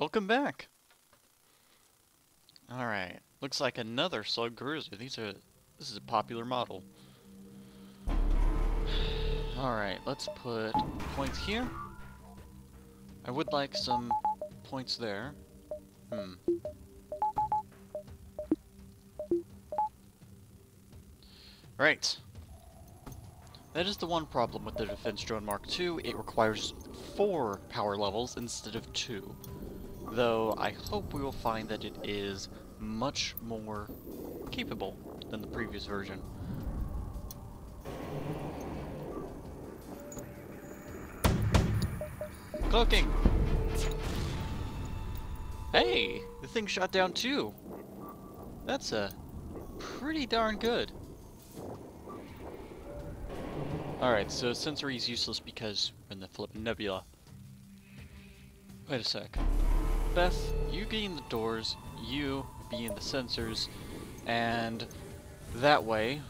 Welcome back. Alright, looks like another Slug Cruiser. These are, this is a popular model. Alright, let's put points here. I would like some points there. Hmm. Right. That is the one problem with the Defense Drone Mark II. It requires four power levels instead of two. Though I hope we will find that it is much more capable than the previous version. Cloaking! Hey! The thing shot down too! That's a uh, pretty darn good. Alright, so sensory is useless because we're in the flippin' nebula. Wait a sec. Beth, you in the doors, you be in the sensors, and that way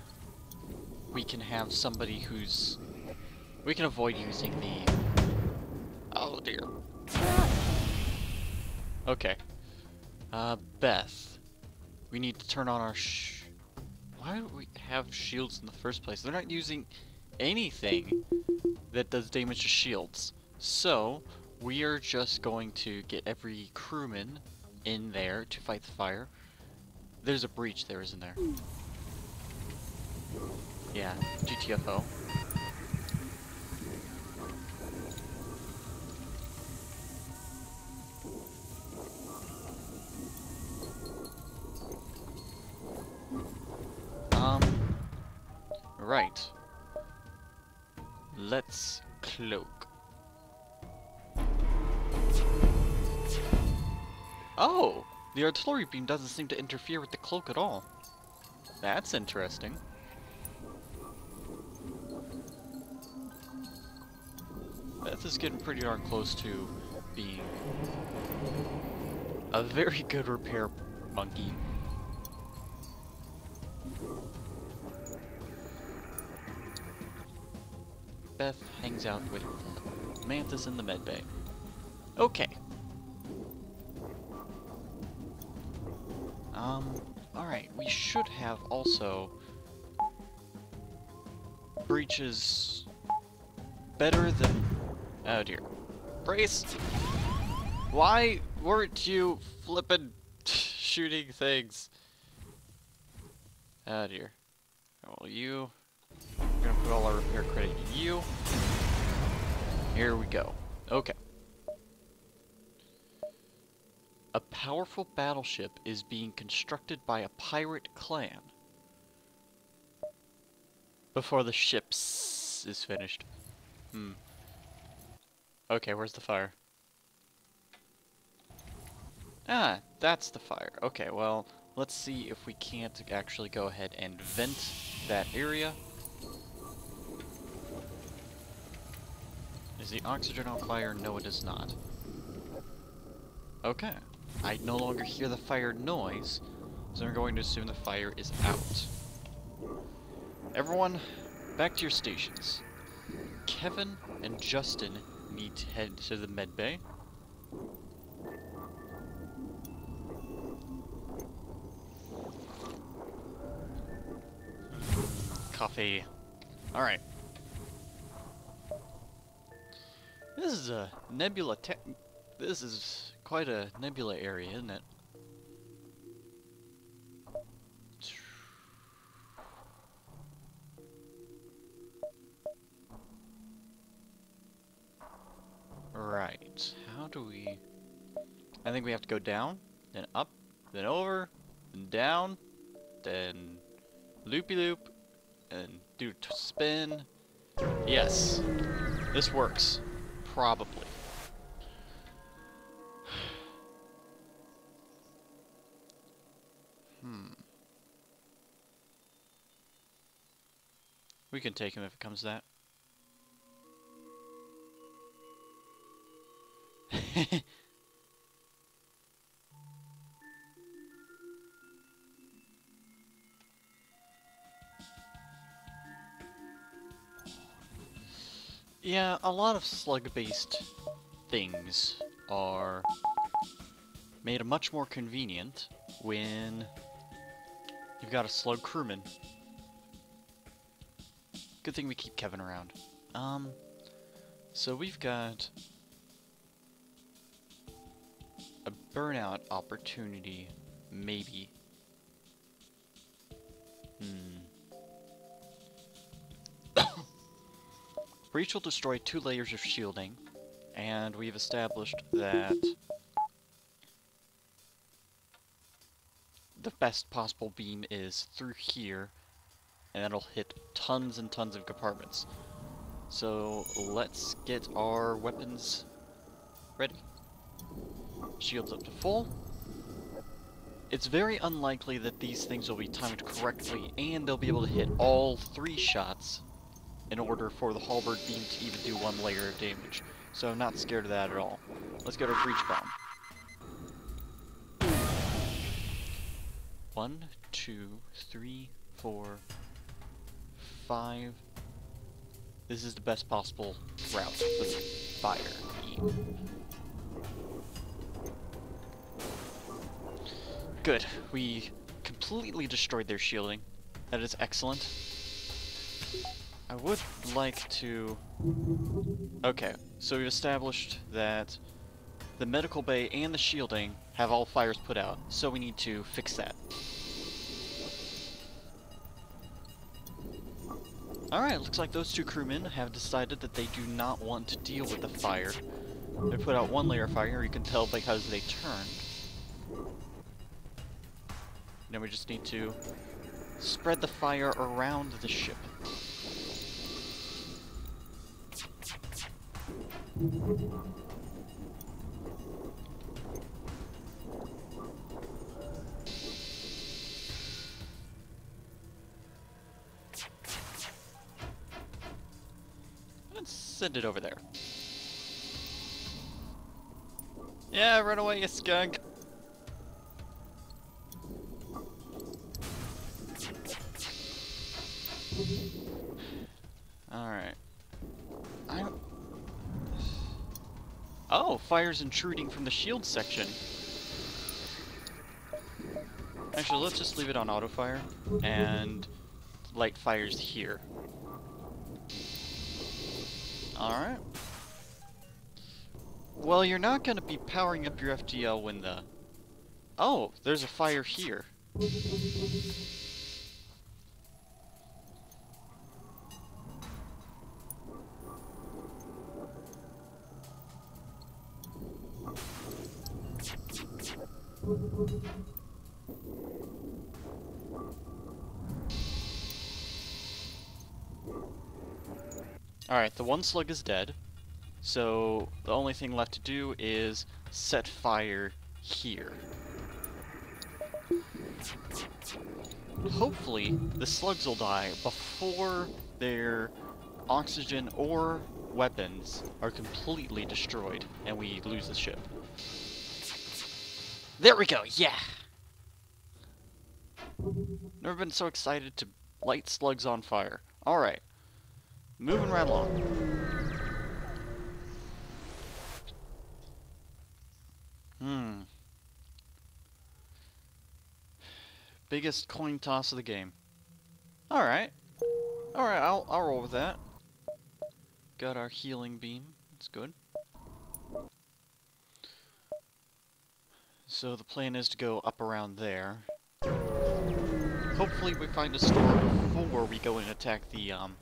we can have somebody who's... We can avoid using the... Oh dear. Okay. Uh, Beth. We need to turn on our sh... Why do we have shields in the first place? They're not using anything that does damage to shields. So, we are just going to get every crewman in there to fight the fire. There's a breach there, isn't there? Yeah, GTFO. Um, right. Let's cloak. Oh! The artillery beam doesn't seem to interfere with the cloak at all. That's interesting. Beth is getting pretty darn close to being a very good repair monkey. Beth hangs out with Mantis in the medbay. Okay. Should have also breaches better than... Oh dear. Brace! Why weren't you flippin' shooting things? Oh dear. Well, you... We're gonna put all our repair credit in you. Here we go. Okay. A powerful battleship is being constructed by a pirate clan. Before the ships is finished. Hmm. Okay, where's the fire? Ah, that's the fire. Okay, well, let's see if we can't actually go ahead and vent that area. Is the oxygen on fire? No, it is not. Okay. I no longer hear the fire noise, so I'm going to assume the fire is out. Everyone, back to your stations. Kevin and Justin need to head to the med bay. Coffee. Alright. This is a nebula tech. This is quite a nebula area, isn't it? Right. How do we... I think we have to go down, then up, then over, then down, then loopy-loop, and do to spin. Yes. This works. Probably. We can take him if it comes to that. Yeah, a lot of slug-based things are made much more convenient when you've got a slug crewman. Good thing we keep Kevin around. Um, so we've got a burnout opportunity, maybe. Hmm. Breach will destroy two layers of shielding, and we've established that the best possible beam is through here, and it'll hit tons and tons of compartments. So let's get our weapons ready. Shields up to full. It's very unlikely that these things will be timed correctly, and they'll be able to hit all three shots in order for the halberd beam to even do one layer of damage. So I'm not scared of that at all. Let's get our breach bomb. One, two, three, four, five. This is the best possible route for the fire. Good. We completely destroyed their shielding. That is excellent. I would like to... Okay, so we've established that the medical bay and the shielding have all fires put out, so we need to fix that. Alright, looks like those two crewmen have decided that they do not want to deal with the fire. They put out one layer of fire, you can tell because they turned. Now we just need to spread the fire around the ship. Send it over there. Yeah, run away, you skunk! Alright. I Oh, fire's intruding from the shield section. Actually, let's just leave it on auto fire and light fires here. Alright. Well, you're not going to be powering up your FTL when the... Oh, there's a fire here. Alright, the one slug is dead. So the only thing left to do is set fire here. Hopefully, the slugs will die before their oxygen or weapons are completely destroyed and we lose the ship. There we go, yeah! Never been so excited to light slugs on fire. Alright. Moving right along. Hmm. Biggest coin toss of the game. Alright. Alright, I'll, I'll roll with that. Got our healing beam. That's good. So the plan is to go up around there. Hopefully we find a store before we go and attack the, um...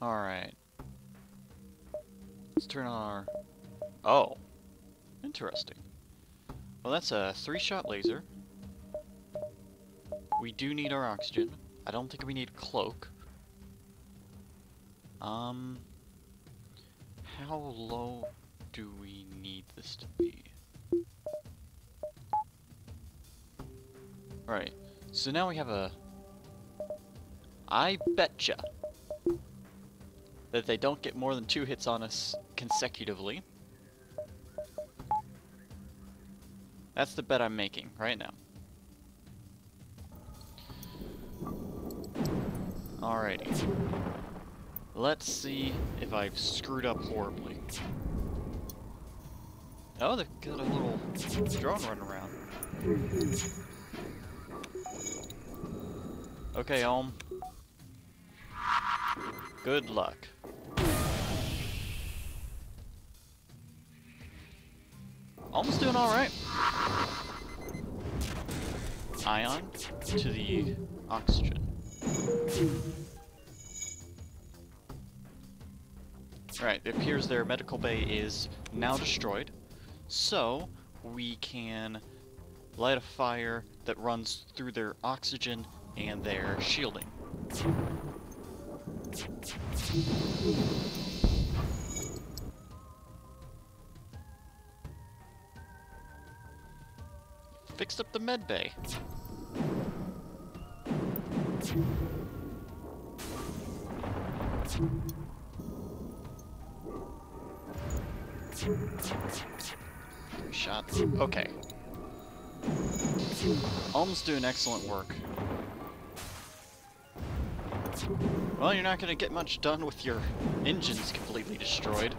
Alright. Let's turn on our... Oh. Interesting. Well, that's a three-shot laser. We do need our oxygen. I don't think we need cloak. Um... How low do we need this to be? Right. So now we have a... I betcha that they don't get more than two hits on us consecutively. That's the bet I'm making right now. Alrighty. Let's see if I've screwed up horribly. Oh, they've got a little drone running around. Okay, Elm. Good luck. Alright. Ion to the oxygen. Right, it appears their medical bay is now destroyed. So, we can light a fire that runs through their oxygen and their shielding. Fixed up the med bay. Three shots. Okay. Alm's doing excellent work. Well, you're not gonna get much done with your engines completely destroyed.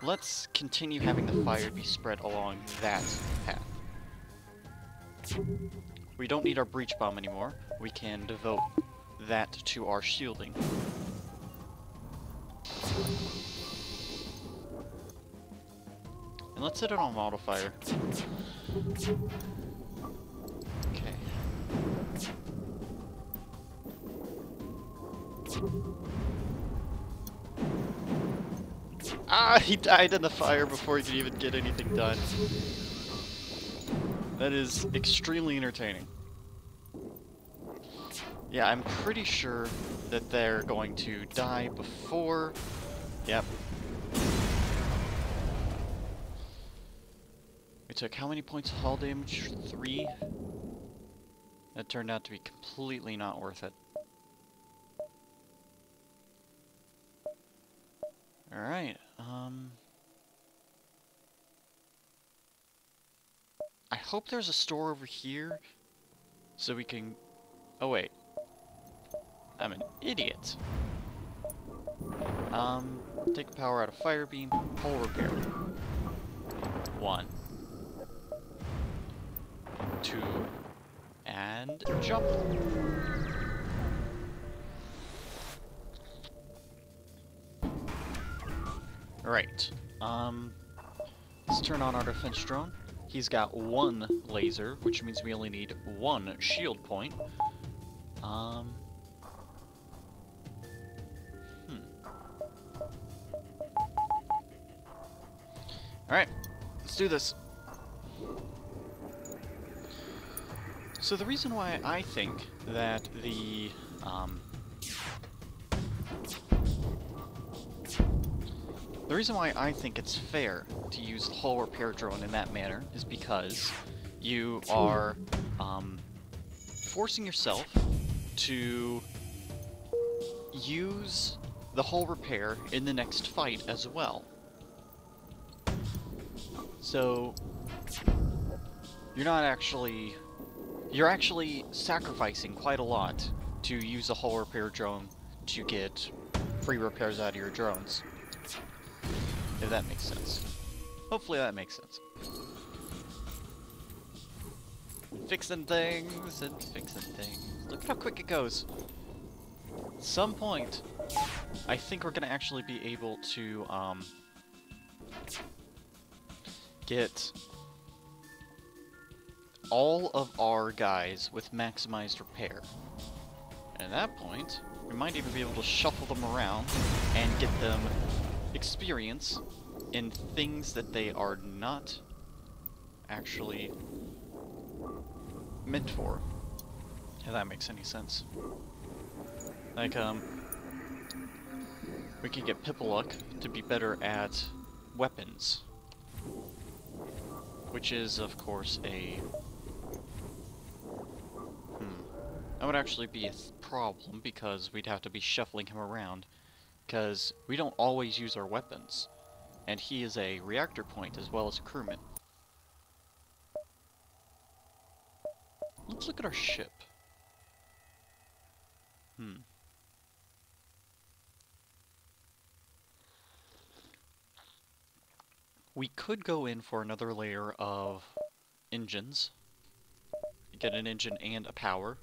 Let's continue having the fire be spread along that path. We don't need our breach bomb anymore. We can devote that to our shielding. And let's set it on fire. Okay. Ah, he died in the fire before he could even get anything done. That is extremely entertaining. Yeah, I'm pretty sure that they're going to die before... Yep. We took how many points of hull damage? Three? That turned out to be completely not worth it. Alright, um... I hope there's a store over here, so we can... Oh wait. I'm an idiot. Um, take power out of fire beam, hull repair. One. Two. And jump. Right. Um, let's turn on our defense drone. He's got one laser, which means we only need one shield point. Um, hmm. Alright, let's do this. So the reason why I think that the um, reason why I think it's fair to use the hull repair drone in that manner is because you are um, forcing yourself to use the hull repair in the next fight as well. So you're not actually you're actually sacrificing quite a lot to use a hull repair drone to get free repairs out of your drones. If that makes sense. Hopefully that makes sense. Fixing things and fixing things. Look at how quick it goes. At some point, I think we're gonna actually be able to, um, get all of our guys with maximized repair. And at that point, we might even be able to shuffle them around and get them experience in things that they are not actually meant for. If that makes any sense. Like, um, we could get Pipluck to be better at weapons. Which is, of course, a... Hmm. That would actually be a problem, because we'd have to be shuffling him around because we don't always use our weapons, and he is a reactor point as well as a crewman. Let's look at our ship. Hmm. we could go in for another layer of engines. Get an engine and a power.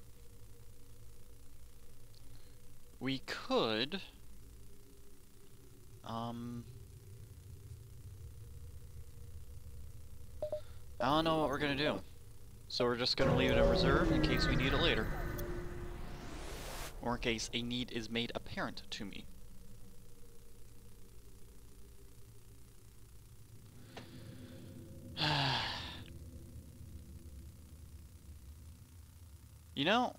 We could... Um... I don't know what we're gonna do. So we're just gonna leave it in reserve in case we need it later. Or in case a need is made apparent to me. you know,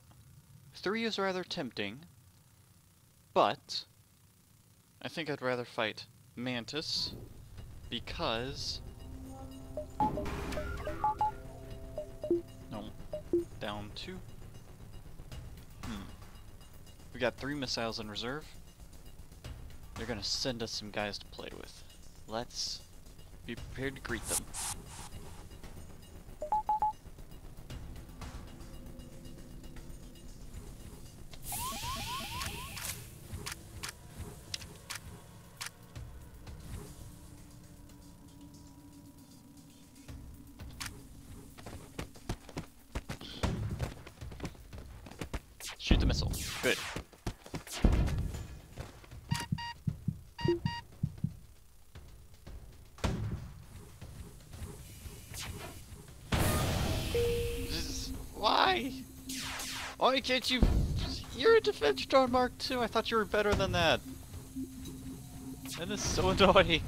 three is rather tempting, but I think I'd rather fight Mantis because no down two. Hmm. We got three missiles in reserve. They're gonna send us some guys to play with. Let's be prepared to greet them Why? Why can't you... You're a defense drone Mark II. I thought you were better than that. That is so annoying.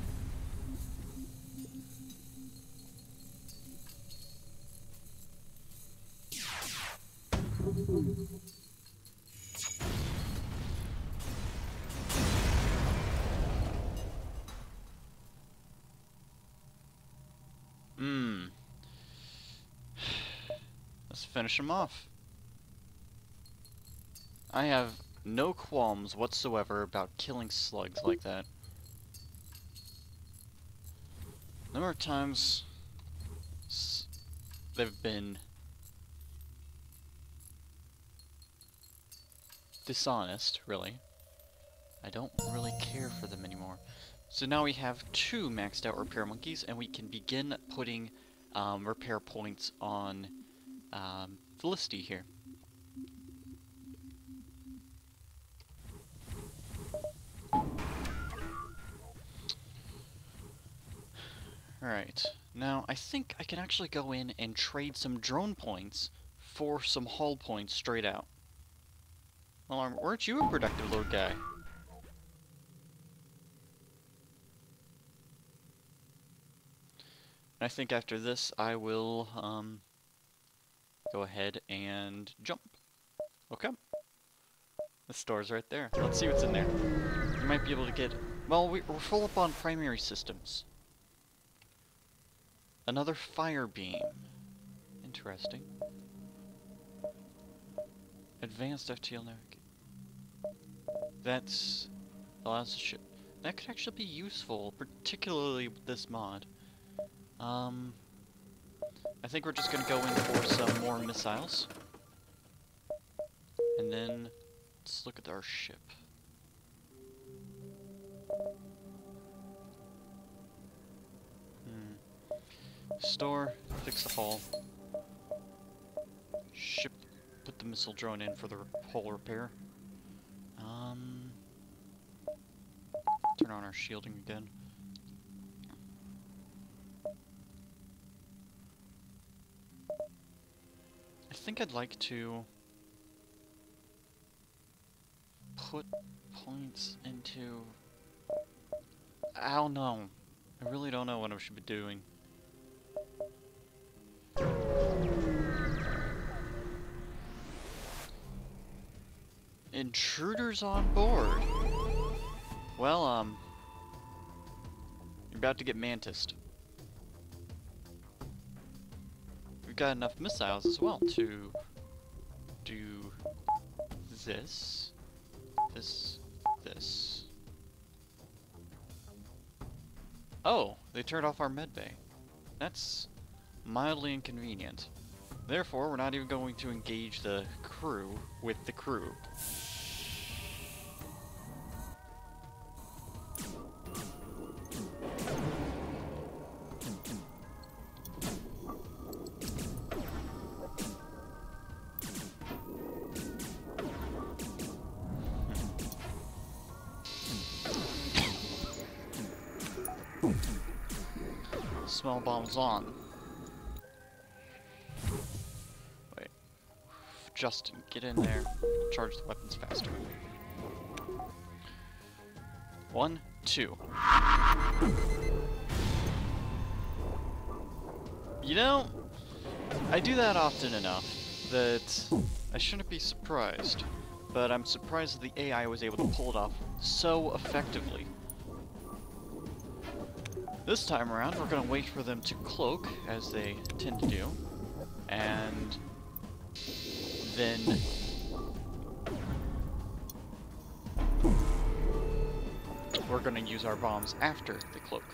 Finish him off. I have no qualms whatsoever about killing slugs like that. Number of times they've been dishonest, really. I don't really care for them anymore. So now we have two maxed out repair monkeys, and we can begin putting um, repair points on um, Felicity here. Alright, now I think I can actually go in and trade some drone points for some hull points straight out. Aren't- weren't you a productive little guy? I think after this I will um, go ahead and jump. Okay. The store's right there. Let's see what's in there. You might be able to get... Well, we, we're full up on primary systems. Another fire beam. Interesting. Advanced FTL navigation. That's allows the ship. That could actually be useful, particularly with this mod. Um, I think we're just gonna go in for some more missiles. And then, let's look at our ship. Hmm. Store, fix the hull. Ship, put the missile drone in for the hull repair. Um, turn on our shielding again. I think I'd like to put points into... I don't know. I really don't know what I should be doing. Intruders on board. Well, um, you're about to get mantised. Got enough missiles as well to do this, this, this. Oh, they turned off our medbay. That's mildly inconvenient. Therefore, we're not even going to engage the crew with the crew. Justin, get in there. Charge the weapons faster. One, two. You know, I do that often enough that I shouldn't be surprised, but I'm surprised the AI was able to pull it off so effectively. This time around, we're going to wait for them to cloak, as they tend to do, and then we're to use our bombs after the cloak.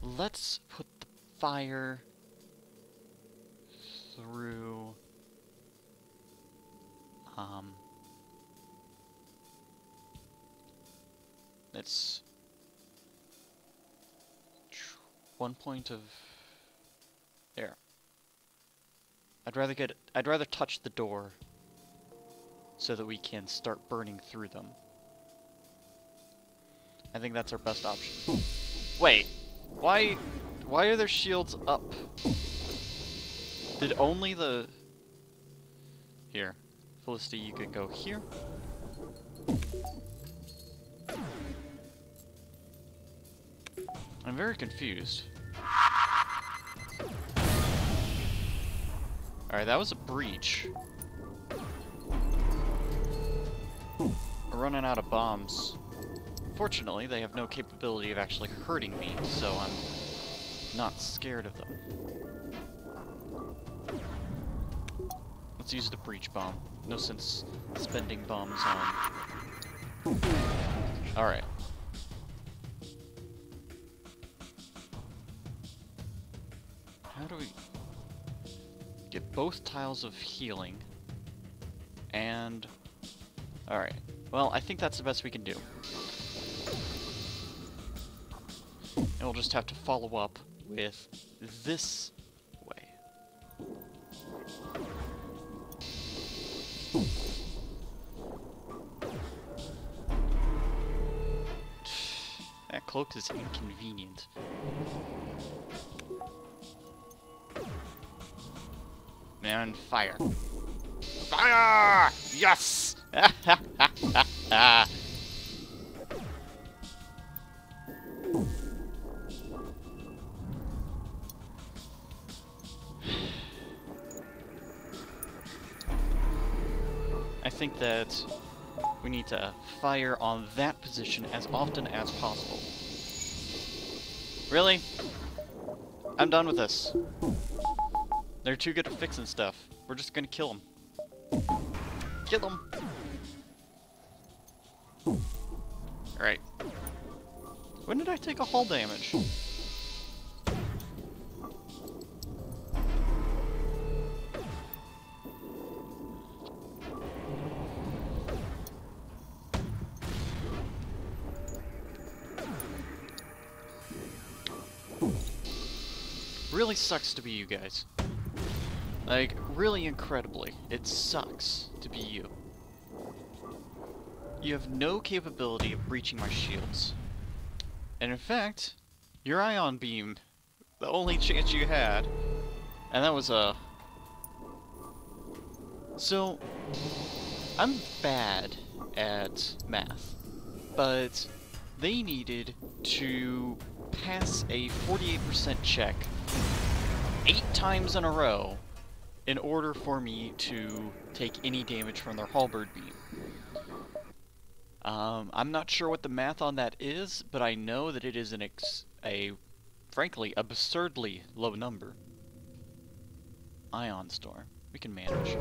Let's put the fire through um it's one point of there. I'd rather get I'd rather touch the door so that we can start burning through them. I think that's our best option. Wait, why why are their shields up? Did only the here, Felicity, you could go here. I'm very confused. Alright, that was a breach. We're running out of bombs. Fortunately, they have no capability of actually hurting me, so I'm not scared of them. Let's use the breach bomb. No sense spending bombs on... Alright. Both tiles of healing and alright well I think that's the best we can do. And we'll just have to follow up with this way. That cloak is inconvenient And fire. Fire! Yes! I think that we need to fire on that position as often as possible. Really? I'm done with this. They're too good at fixing stuff. We're just gonna kill them. Kill them! Alright. When did I take a hull damage? Really sucks to be you guys. Like, really incredibly, it sucks to be you. You have no capability of breaching my shields. And in fact, your ion beam, the only chance you had, and that was a... Uh... So, I'm bad at math, but they needed to pass a 48% check eight times in a row in order for me to take any damage from their halberd beam. Um, I'm not sure what the math on that is, but I know that it is an a, frankly, absurdly low number. Ion Storm. We can manage.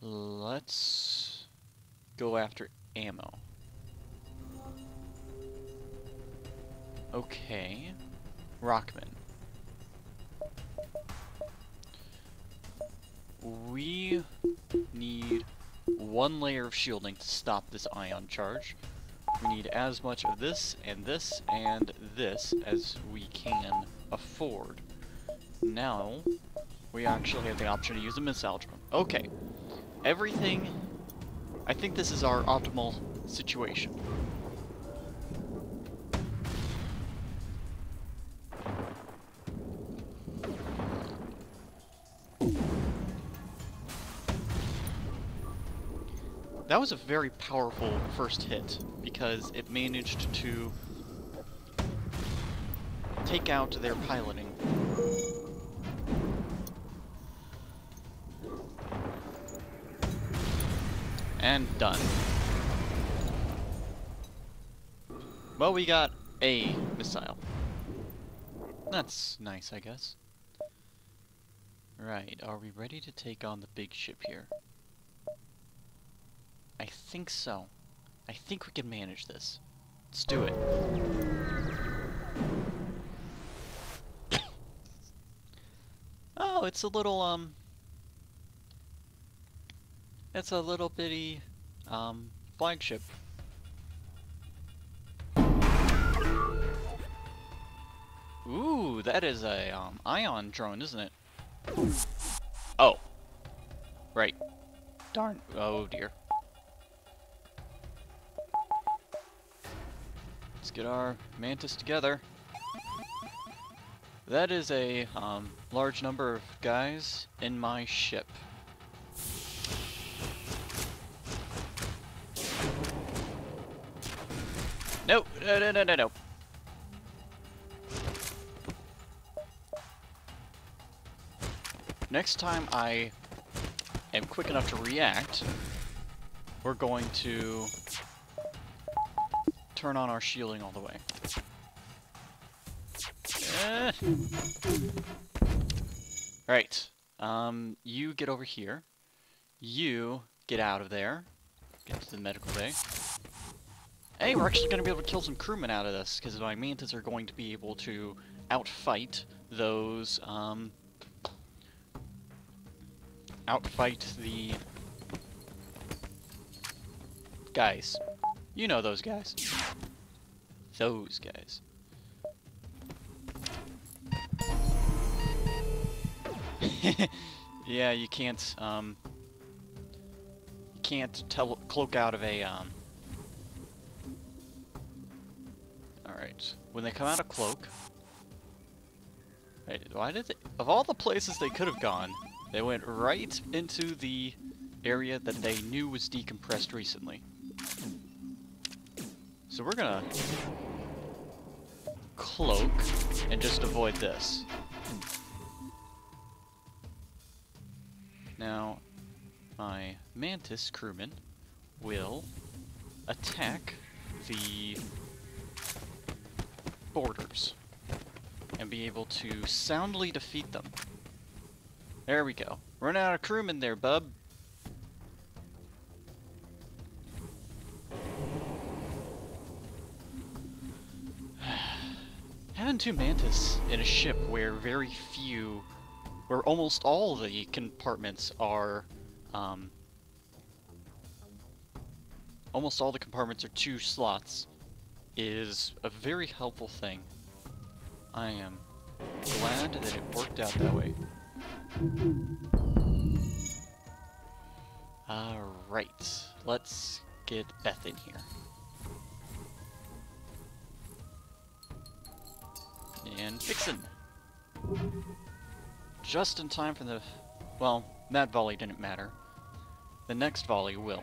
Let's go after ammo. Okay. Rockman. We need one layer of shielding to stop this ion charge. We need as much of this, and this, and this as we can afford. now we actually have the option to use a missile drone. Okay, everything, I think this is our optimal situation. That was a very powerful first hit, because it managed to take out their piloting. And done. Well, we got a missile. That's nice, I guess. Right, are we ready to take on the big ship here? I think so. I think we can manage this. Let's do it. oh, it's a little, um... It's a little bitty, um, flagship. Ooh, that is a, um, ion drone, isn't it? Oh. Right. Darn. Oh, dear. Let's get our mantis together. That is a um, large number of guys in my ship. No, no, no, no, no, no. Next time I am quick enough to react, we're going to turn on our shielding all the way. Eh. Right. Um, you get over here. You get out of there. Get to the medical bay. Hey, we're actually going to be able to kill some crewmen out of this, because my mantis are going to be able to outfight those, um, outfight the guys. You know those guys. Those guys. yeah, you can't, um, you can't tell cloak out of a, um, alright. When they come out of cloak, right, why did they, of all the places they could have gone, they went right into the area that they knew was decompressed recently. So we're gonna cloak and just avoid this. Now, my Mantis crewman will attack the boarders and be able to soundly defeat them. There we go. Run out of crewmen there, bub. Having two Mantis in a ship where very few, where almost all the compartments are, um, almost all the compartments are two slots, is a very helpful thing. I am glad that it worked out that way. Alright, let's get Beth in here. And Vixen! Just in time for the... Well, that volley didn't matter. The next volley will.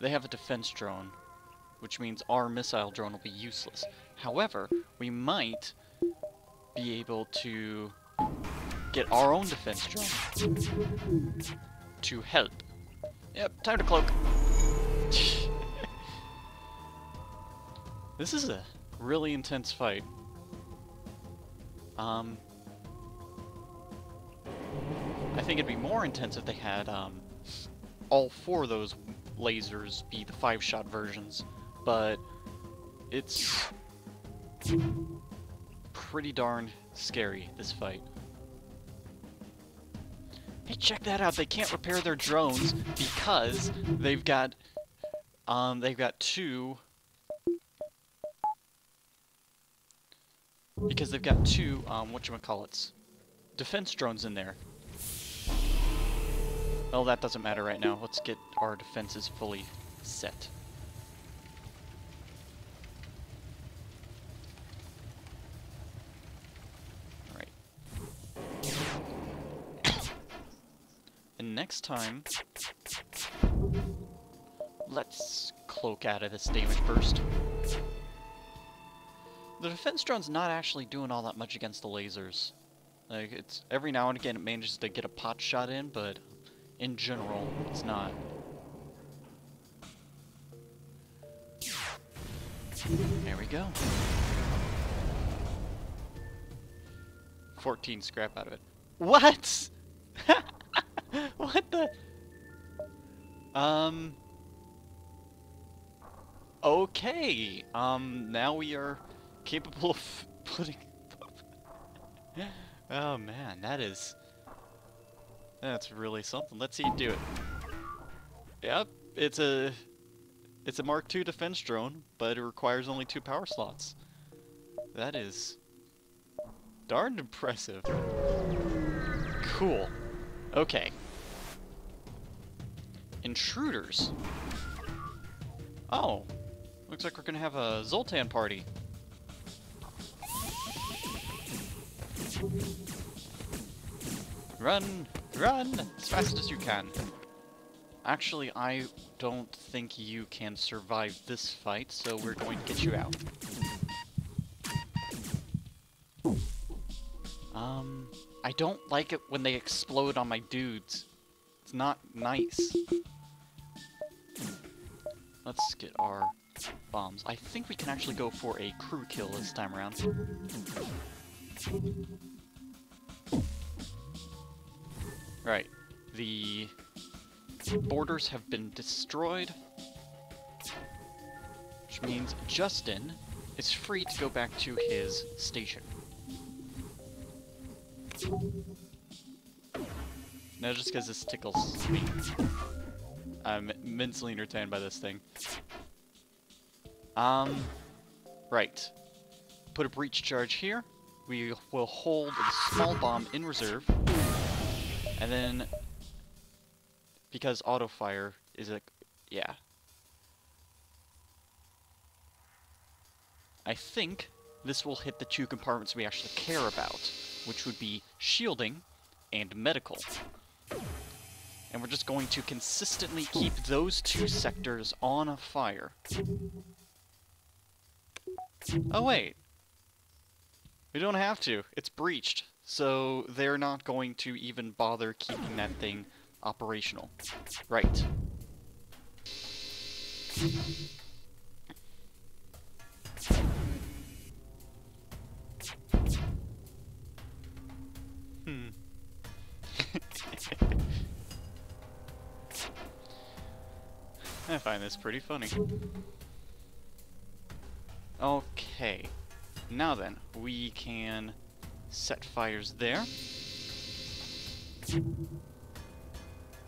They have a defense drone, which means our missile drone will be useless. However, we might be able to get our own defense drone to help. Yep, time to cloak. this is a really intense fight. Um, I think it'd be more intense if they had um, all four of those lasers be the five-shot versions, but it's pretty darn scary, this fight. Hey, check that out. They can't repair their drones because they've got, um, they've got two Because they've got two, um, whatchamacallits, defense drones in there. Oh, that doesn't matter right now. Let's get our defenses fully set. Alright. and next time, let's cloak out of this damage burst. The defense drone's not actually doing all that much against the lasers. Like, it's every now and again it manages to get a pot shot in, but in general, it's not. There we go. 14 scrap out of it. What? what the? Um. Okay. Um, now we are capable of putting... oh man, that is... That's really something. Let's see you do it. Yep, it's a... It's a Mark II defense drone, but it requires only two power slots. That is... Darn impressive. Cool. Okay. Intruders. Oh. Looks like we're gonna have a Zoltan party. Run! Run! As fast as you can. Actually, I don't think you can survive this fight, so we're going to get you out. Um, I don't like it when they explode on my dudes. It's not nice. Let's get our bombs. I think we can actually go for a crew kill this time around. Right. The boarders have been destroyed, which means Justin is free to go back to his station. Now just because this tickles me. I'm immensely entertained by this thing. Um, right. Put a breach charge here. We will hold a small bomb in reserve. And then, because auto fire is a, yeah. I think this will hit the two compartments we actually care about, which would be shielding and medical. And we're just going to consistently keep those two sectors on a fire. Oh wait. We don't have to. It's breached. So they're not going to even bother keeping that thing operational. Right. Hmm. I find this pretty funny. Okay. Now then, we can set fires there.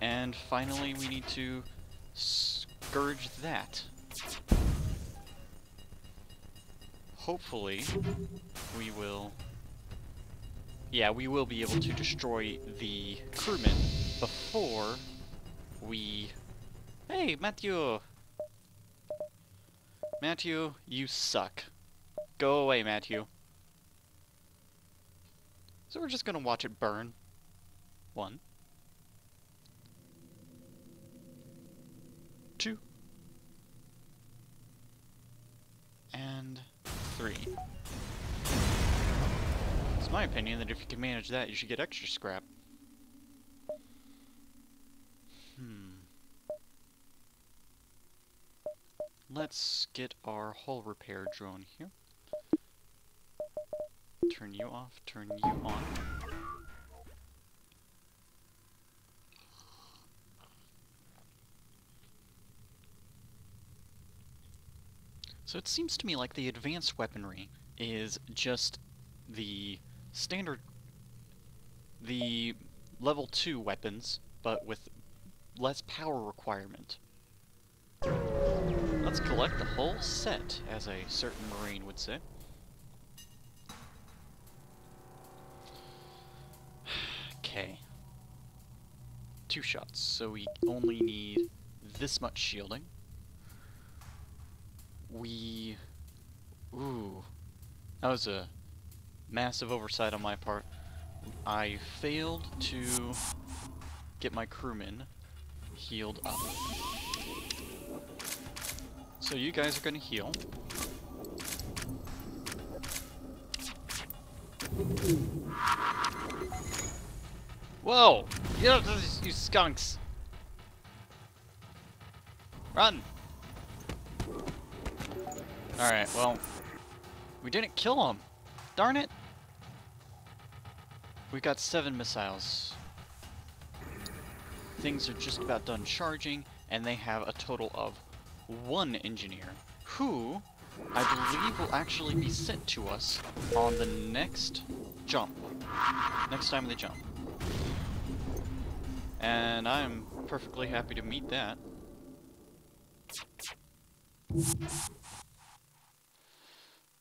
And finally, we need to scourge that. Hopefully, we will... Yeah, we will be able to destroy the crewmen before we... Hey, Matthew! Matthew, you suck. Go away, Matthew. So we're just gonna watch it burn. One. Two. And three. It's my opinion that if you can manage that, you should get extra scrap. Hmm. Let's get our hull repair drone here. Turn you off, turn you on. So it seems to me like the advanced weaponry is just the standard, the level 2 weapons, but with less power requirement. Let's collect the whole set, as a certain marine would say. Two shots, so we only need this much shielding. We... Ooh. That was a massive oversight on my part. I failed to get my crewmen healed up. So you guys are gonna heal. Whoa! You, you skunks! Run! Alright, well, we didn't kill him. Darn it! We got seven missiles. Things are just about done charging, and they have a total of one engineer, who I believe will actually be sent to us on the next jump. Next time they jump. And I'm perfectly happy to meet that.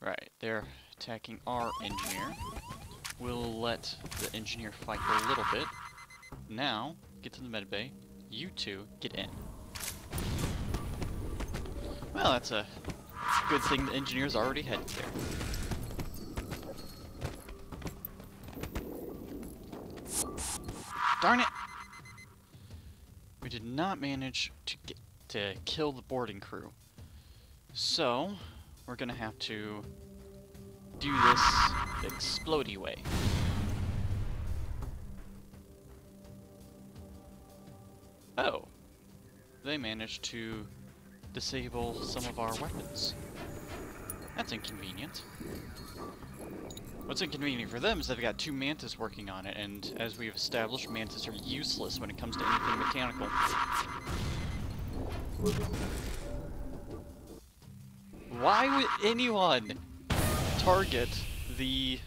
Right, they're attacking our engineer. We'll let the engineer fight a little bit. Now, get to the medbay. You two, get in. Well, that's a good thing the engineer's already headed there. Darn it! We did not manage to get to kill the boarding crew. So, we're gonna have to do this explody way. Oh. They managed to disable some of our weapons. That's inconvenient. What's inconvenient for them is they've got two Mantis working on it, and as we've established, Mantis are useless when it comes to anything mechanical. Why would anyone target the...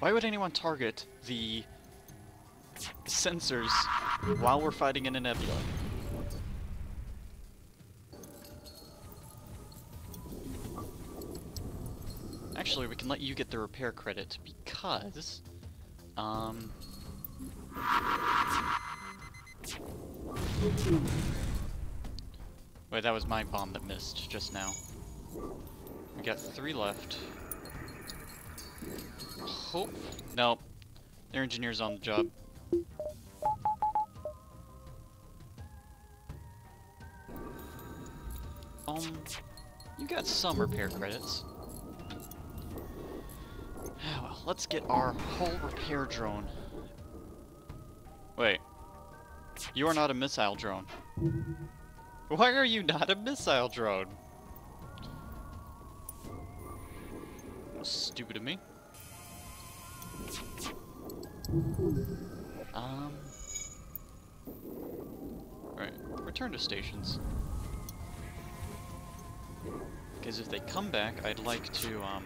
Why would anyone target the sensors while we're fighting in a nebula? Actually, we can let you get the repair credit because... Um... Wait, that was my bomb that missed just now. We got three left. Hope. no. Their engineer's on the job. Um, you got some repair credits. Well, let's get our hull repair drone. Wait. You are not a missile drone. Why are you not a missile drone? Stupid of me. Um. Alright, return to stations. Because if they come back, I'd like to, um,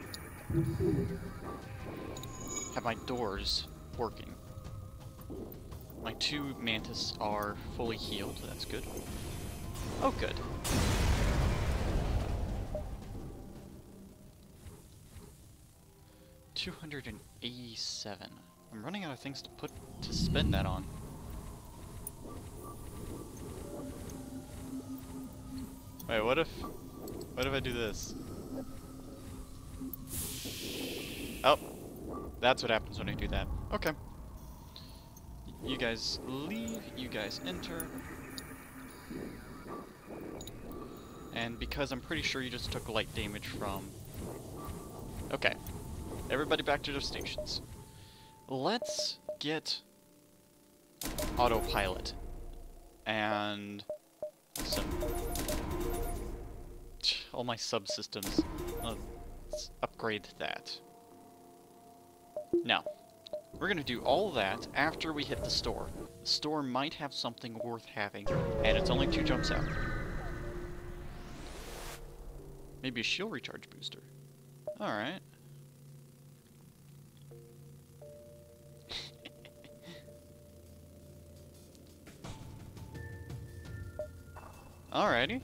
have my doors working. My two Mantis are fully healed, that's good. Oh, good. Two hundred and eighty-seven. I'm running out of things to put to spend that on. Wait, what if what if I do this? Oh, that's what happens when I do that. Okay. You guys leave, you guys enter. And because I'm pretty sure you just took light damage from... Okay. Everybody back to their stations. Let's get autopilot and some all my subsystems. Let's upgrade that. Now, we're gonna do all that after we hit the store. The store might have something worth having, and it's only two jumps out. Maybe a shield recharge booster. Alright. Alrighty.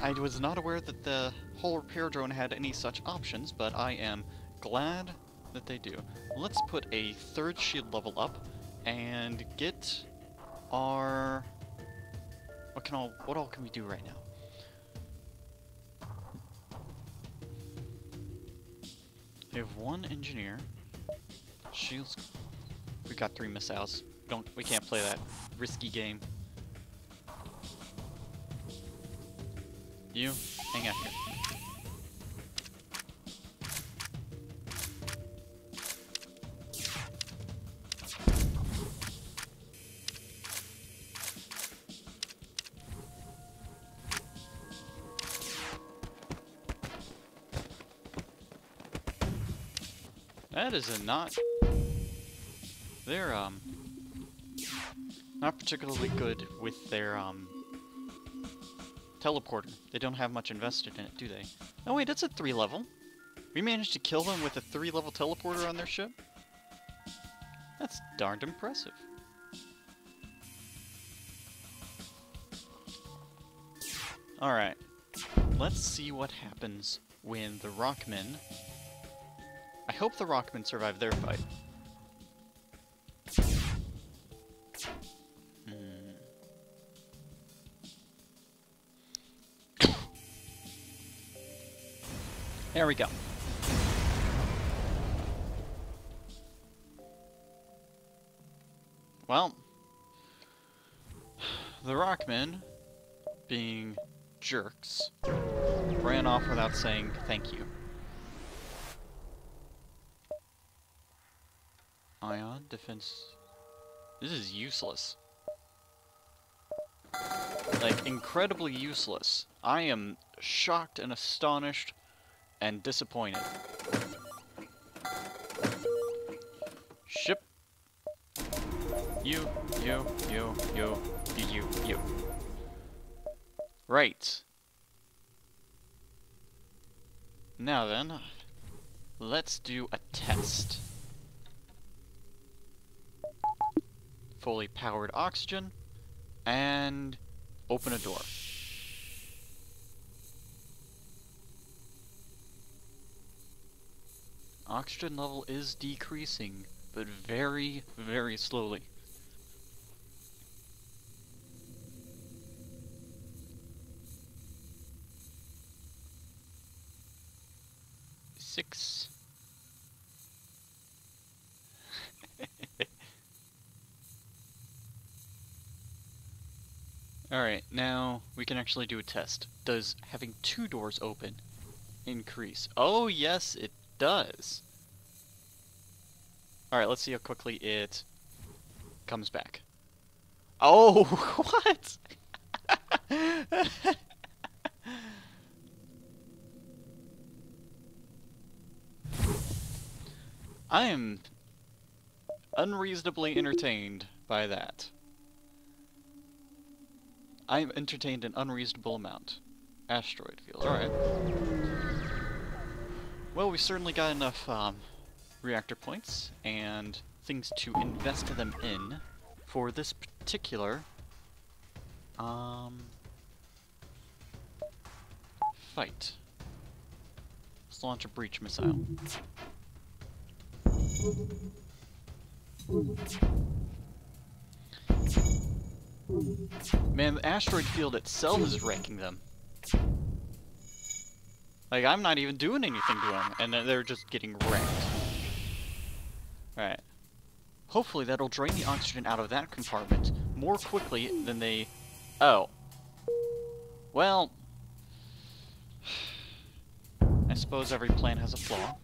I was not aware that the hull repair drone had any such options, but I am glad that they do. Let's put a third shield level up and get our... What can all, what all can we do right now? We have one engineer. Shields. We got three missiles. Don't. We can't play that risky game. You hang out here. That is a not... They're, um... Not particularly good with their, um... Teleporter. They don't have much invested in it, do they? Oh wait, that's a 3 level. We managed to kill them with a 3 level teleporter on their ship? That's darned impressive. Alright. Let's see what happens when the Rockmen hope the Rockmen survive their fight. Hmm. there we go. Well, the Rockmen, being jerks, ran off without saying thank you. Ion defense. This is useless. Like, incredibly useless. I am shocked and astonished and disappointed. Ship. You, you, you, you, you, you, you. Right. Now then, let's do a test. Fully powered oxygen, and open a door. Oxygen level is decreasing, but very, very slowly. Six. Alright, now we can actually do a test. Does having two doors open increase? Oh, yes, it does. Alright, let's see how quickly it comes back. Oh, what? I am unreasonably entertained by that. I'm entertained an unreasonable amount. Asteroid field, alright. Well, we certainly got enough um, reactor points and things to invest them in for this particular um, fight. Let's launch a breach missile. Man, the asteroid field itself is wrecking them. Like, I'm not even doing anything to them, and they're just getting wrecked. Alright. Hopefully that'll drain the oxygen out of that compartment more quickly than they... Oh. Well... I suppose every plan has a flaw.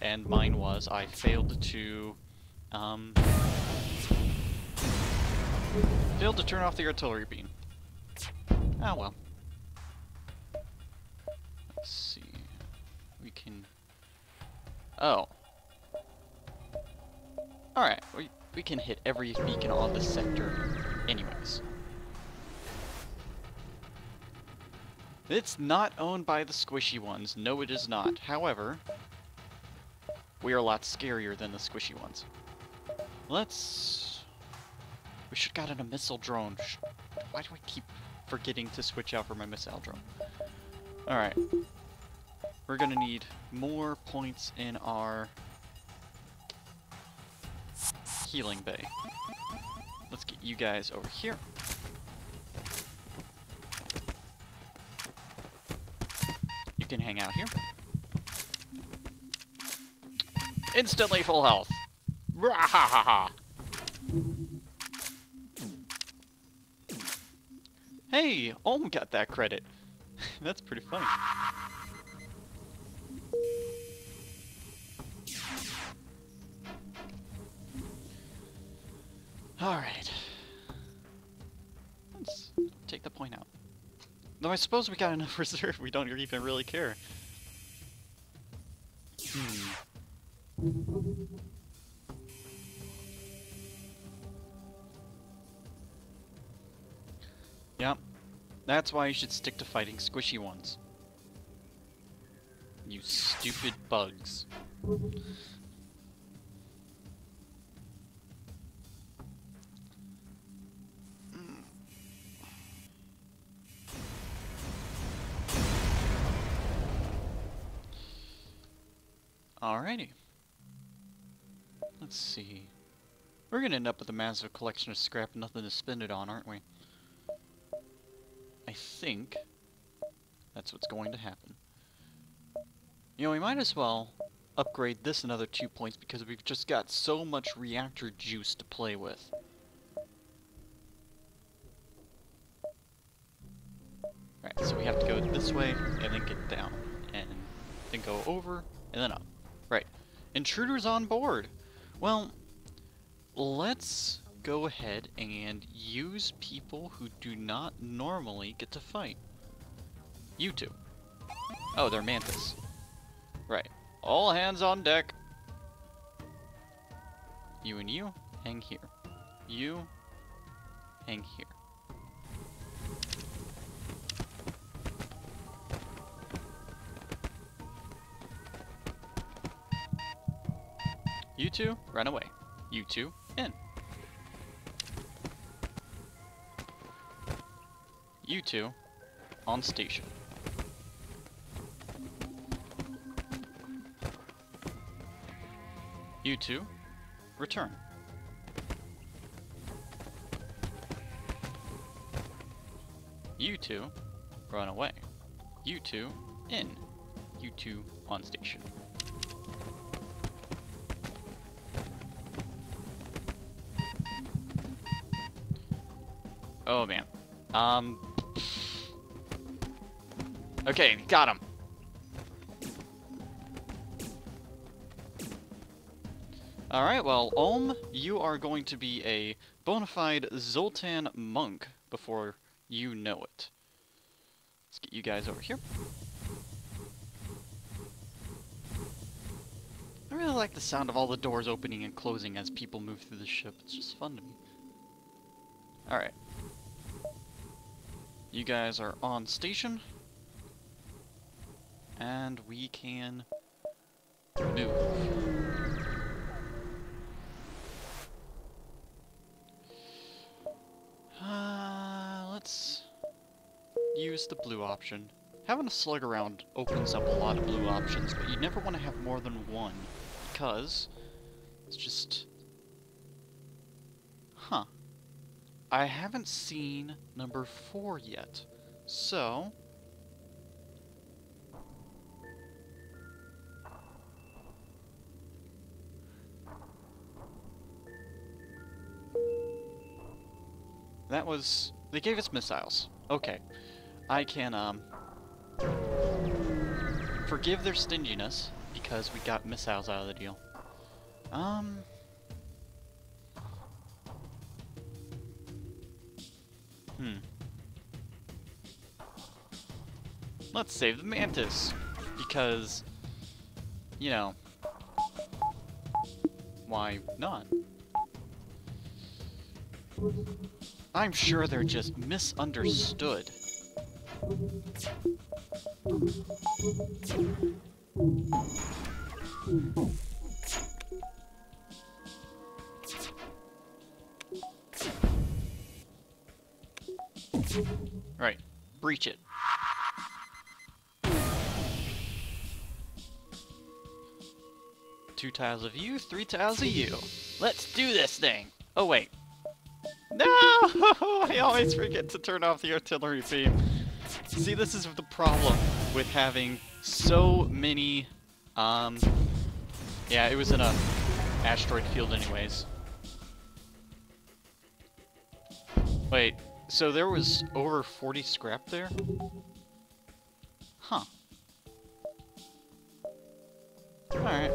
And mine was I failed to... Um... Failed to turn off the artillery beam. Ah, well. Let's see. We can... Oh. Alright, we, we can hit every beacon on the sector anyways. It's not owned by the squishy ones. No, it is not. However, we are a lot scarier than the squishy ones. Let's we should gotten a missile drone. Why do I keep forgetting to switch out for my missile drone? Alright. We're gonna need more points in our healing bay. Let's get you guys over here. You can hang out here. Instantly full health. Rahahaha. Hey, Olm got that credit. That's pretty funny. Alright. Let's take the point out. Though I suppose we got enough reserve, we don't even really care. Hmm. Yep. That's why you should stick to fighting squishy ones. You stupid bugs. Alrighty. Let's see. We're gonna end up with a massive collection of scrap and nothing to spend it on, aren't we? I think that's what's going to happen. You know, we might as well upgrade this another two points because we've just got so much reactor juice to play with. Right, so we have to go this way and then get down. And then go over and then up. Right. Intruders on board. Well, let's go ahead and use people who do not normally get to fight. You two. Oh, they're Mantis. Right. All hands on deck. You and you, hang here. You, hang here. You two, run away. You two, in. You two, on station. You two, return. You two, run away. You two, in. You two, on station. Oh man. Um. Okay, got him. Alright, well, Olm, you are going to be a bona fide Zoltan monk before you know it. Let's get you guys over here. I really like the sound of all the doors opening and closing as people move through the ship. It's just fun to me. Alright. You guys are on station. And we can move. Uh, let's use the blue option. Having a slug around opens up a lot of blue options, but you never want to have more than one, because it's just... Huh. I haven't seen number four yet, so... That was... They gave us missiles. Okay. I can, um... Forgive their stinginess, because we got missiles out of the deal. Um... Hmm. Let's save the Mantis, because, you know, why not? I'm sure they're just misunderstood. Right, breach it. Two tiles of you, three tiles of you. Let's do this thing! Oh, wait. No! I always forget to turn off the artillery beam. See, this is the problem with having so many, um... Yeah, it was in a asteroid field anyways. Wait, so there was over 40 scrap there? Huh. Alright.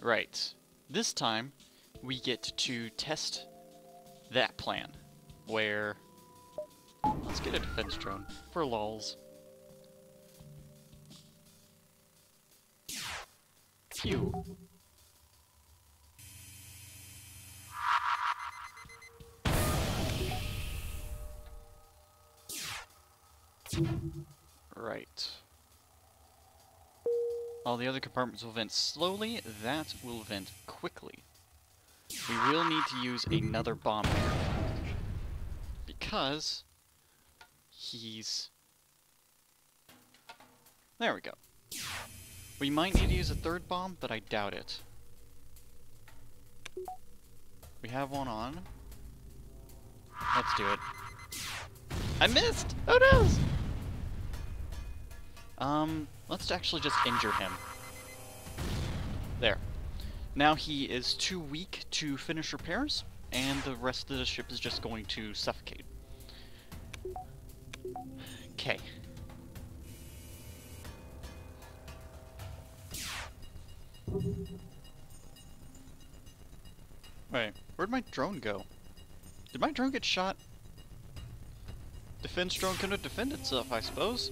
Right. This time, we get to test that plan, where... Let's get a defense drone, for lols. Phew. Right. All the other compartments will vent slowly, that will vent quickly. We will need to use another bomb here. Because he's... There we go. We might need to use a third bomb, but I doubt it. We have one on. Let's do it. I missed! Oh no! Um, let's actually just injure him. There. Now he is too weak to finish repairs, and the rest of the ship is just going to suffocate. Okay. Wait, where'd my drone go? Did my drone get shot? Defense drone couldn't defend itself, I suppose.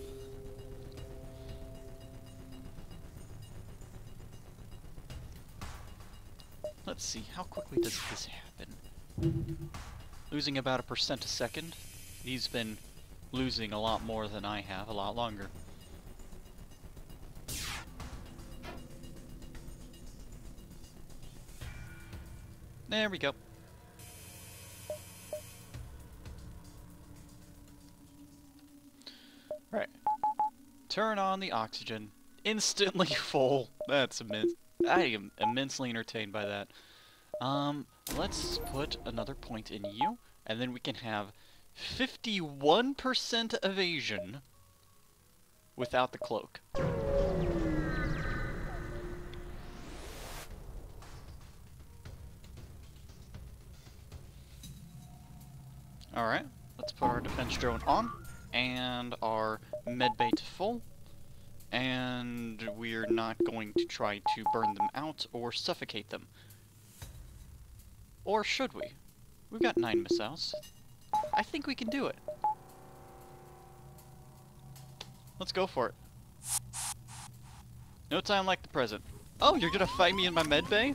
Let's see, how quickly does this happen? Losing about a percent a second. He's been losing a lot more than I have, a lot longer. There we go. Right. Turn on the oxygen. Instantly full. That's immense. I am immensely entertained by that. Um, let's put another point in you, and then we can have 51% evasion without the cloak. Alright, let's put our defense drone on, and our medbay to full and we're not going to try to burn them out or suffocate them. Or should we? We've got nine missiles. I think we can do it. Let's go for it. No time like the present. Oh, you're gonna fight me in my med bay?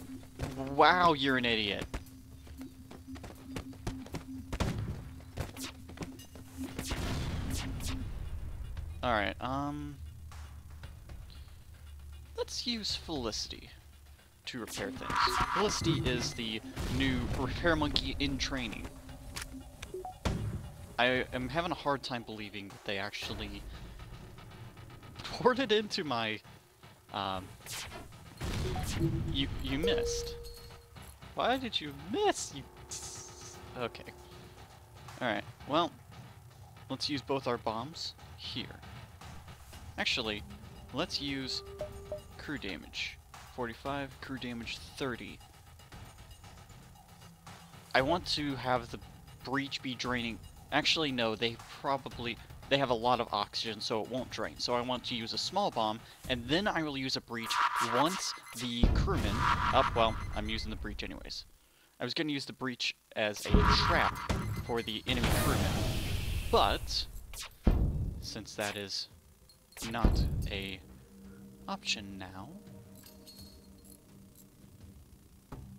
Wow, you're an idiot. Alright, um let's use Felicity to repair things. Felicity is the new repair monkey in training. I am having a hard time believing that they actually poured it into my... Um, you, you missed. Why did you miss? You... Okay. Alright, well, let's use both our bombs here. Actually, let's use crew damage. 45, crew damage 30. I want to have the breach be draining... Actually, no, they probably... They have a lot of oxygen, so it won't drain. So I want to use a small bomb, and then I will use a breach once the crewman... Up, oh, well, I'm using the breach anyways. I was going to use the breach as a trap for the enemy crewman. But, since that is not a option now.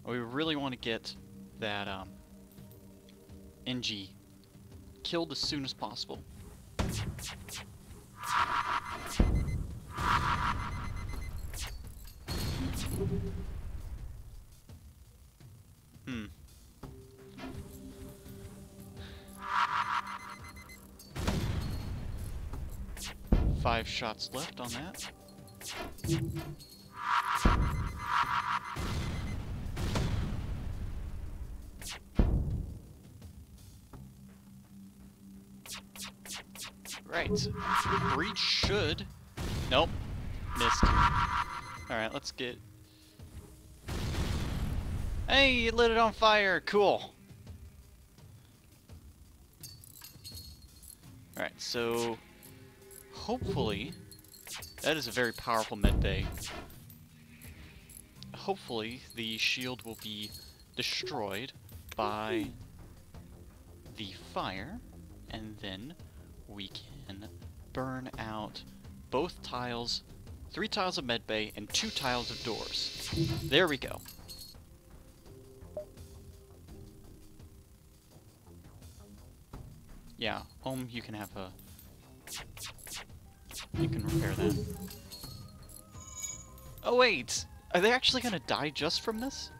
We really want to get that um, NG killed as soon as possible. Hmm. Five shots left on that. Right. Breach should... Nope. Missed. Alright, let's get... Hey, you lit it on fire! Cool! Alright, so... Hopefully... That is a very powerful med bay. Hopefully, the shield will be destroyed by the fire, and then we can burn out both tiles, three tiles of medbay, and two tiles of doors. There we go. Yeah, Ohm, you can have a... You can repair that. Oh wait! Are they actually gonna die just from this?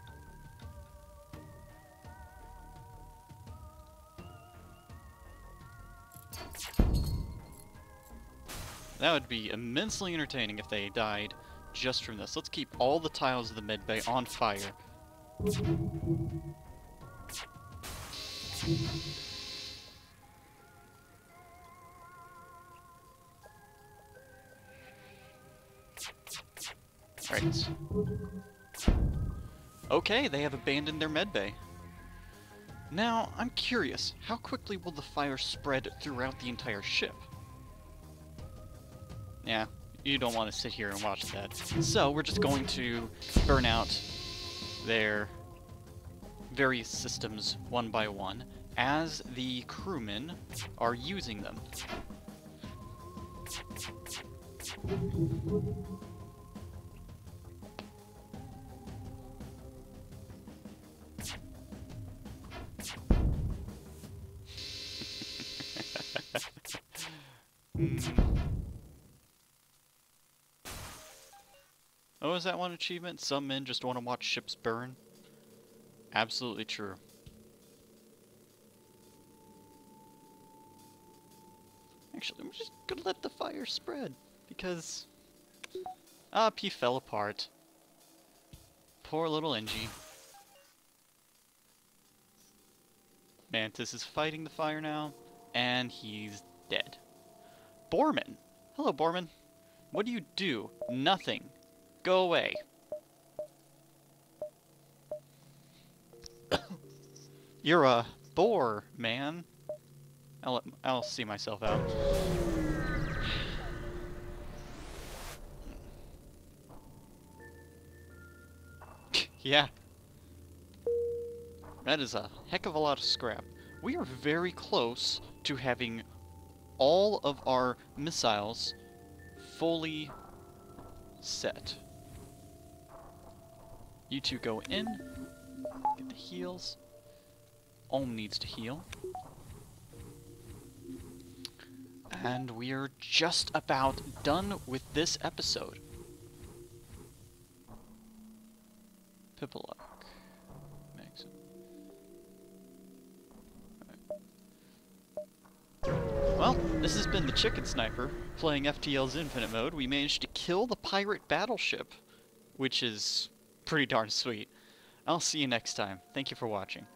That would be immensely entertaining if they died just from this. Let's keep all the tiles of the medbay on fire. Right. Okay, they have abandoned their medbay. Now, I'm curious, how quickly will the fire spread throughout the entire ship? Yeah, you don't want to sit here and watch that. So, we're just going to burn out their various systems one by one as the crewmen are using them. Oh, is that one achievement? Some men just want to watch ships burn? Absolutely true. Actually, I'm just gonna let the fire spread, because... Ah, P fell apart. Poor little Engie. Mantis is fighting the fire now, and he's dead. Borman! Hello, Borman. What do you do? Nothing. Go away. You're a bore, man. I'll, I'll see myself out. yeah. That is a heck of a lot of scrap. We are very close to having all of our missiles fully set. You two go in, get the heals. Ohm needs to heal. And we're just about done with this episode. Pipalock. Maxim. Well, this has been the Chicken Snyper, playing FTL's Infinite Mode. We managed to kill the pirate battleship, which is pretty darn sweet. I'll see you next time. Thank you for watching.